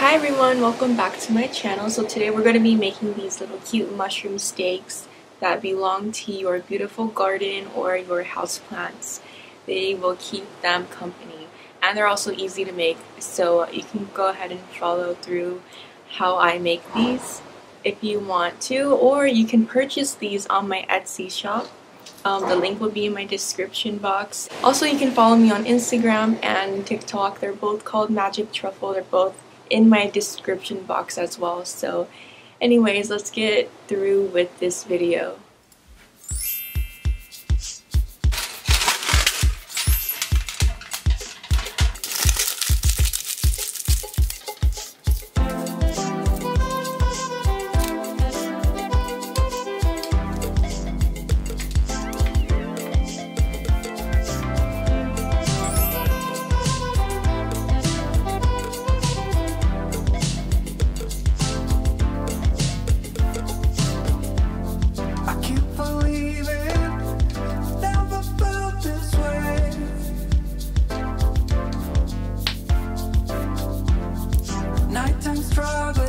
Hi everyone, welcome back to my channel. So today we're going to be making these little cute mushroom stakes that belong to your beautiful garden or your houseplants. They will keep them company and they're also easy to make so you can go ahead and follow through how I make these if you want to or you can purchase these on my Etsy shop. Um, the link will be in my description box. Also you can follow me on Instagram and TikTok. They're both called Magicktruffle. They're both in my description box as well. So anyways, let's get through with this video. struggle.